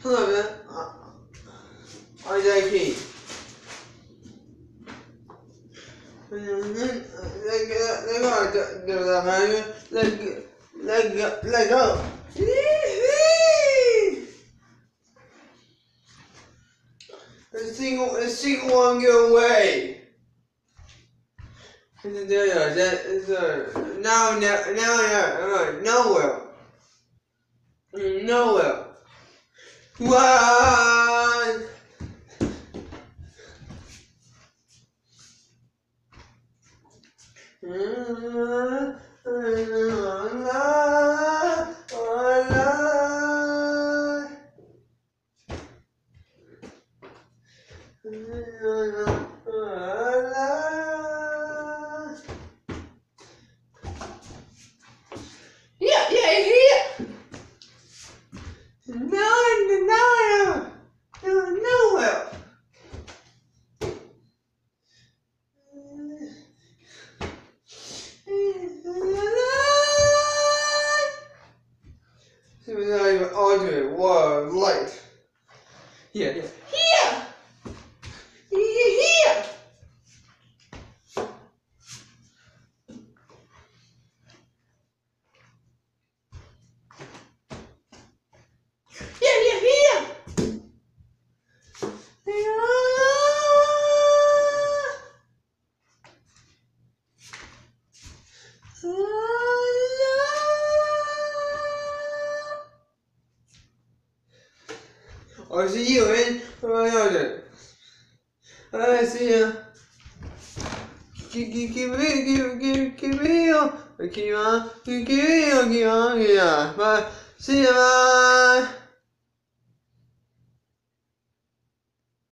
Hello there. Uh, I'm JP. Let go, let go, do that, man. Let go, let go, let go. The single, the single one go away. There, there, that is a now, now, now, nowhere, nowhere. One yeah, yeah. No, no, no, no, nowhere. See, we're not even arguing. Whoa, light. Yeah, here. 我是一文，我要的，哎是呀。qui qui qui qui qui qui qui qui qui qui qui qui qui qui qui